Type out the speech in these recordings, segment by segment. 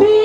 Be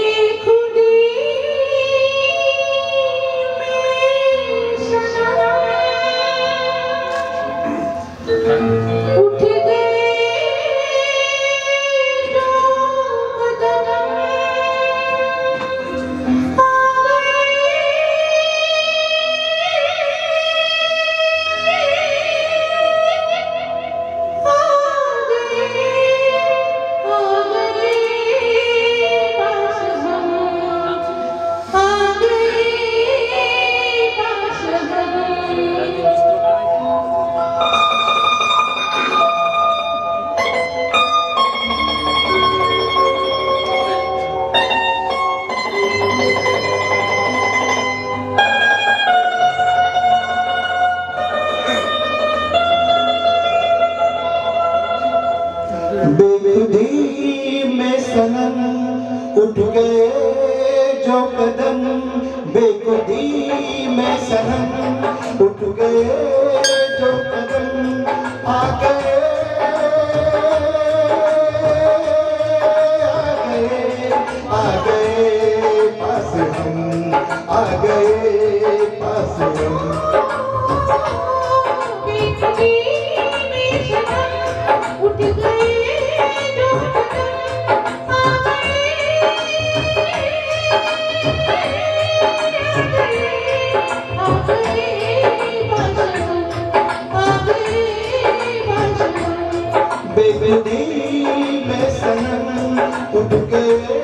जो कदम बेखुदी में सहम उठ गए जो कदम गए kê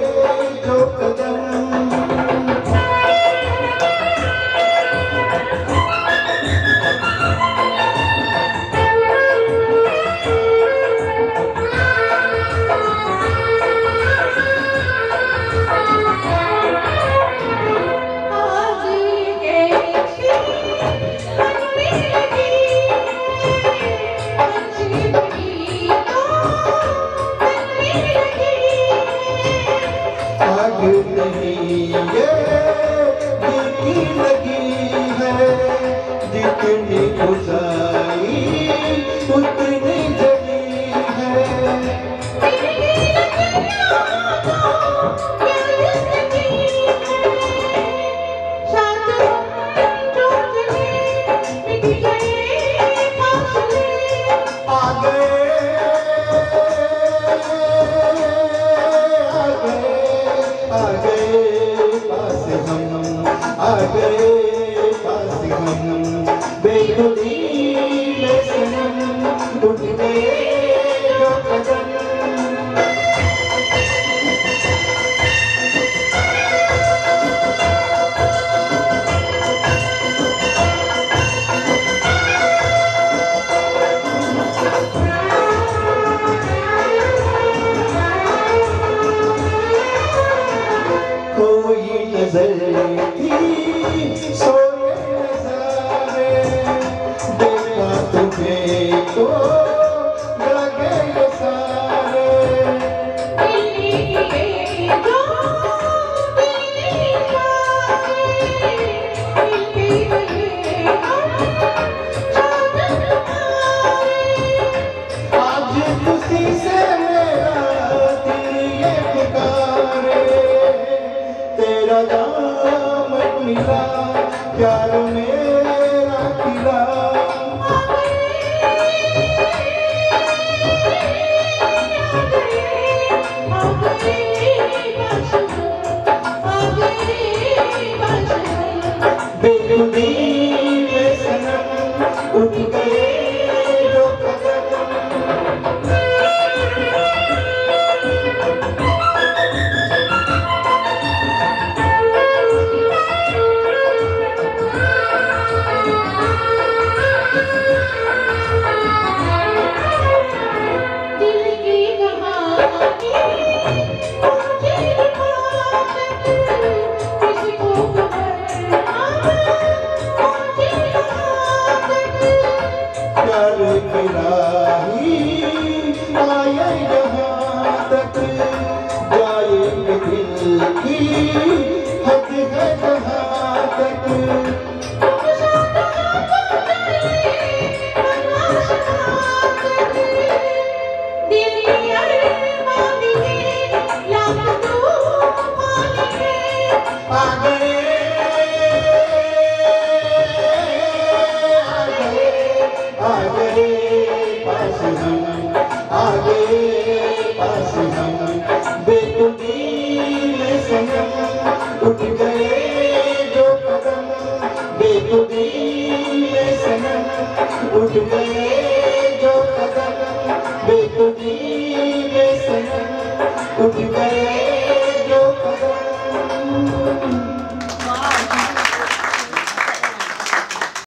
ज़िंदगी लगी है जितनी गुजार Baby, पे तो उठ गए जो कदम। बेखुदी में सनम। उठ गए जो कदम। बेखुदी